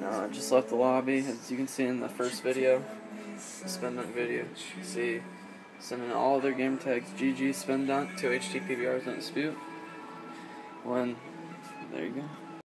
No, I just left the lobby, as you can see in the first video, spin dunk video. See, sending all their game tags GG spin dunk to HTPBRs in dispute. When, there you go.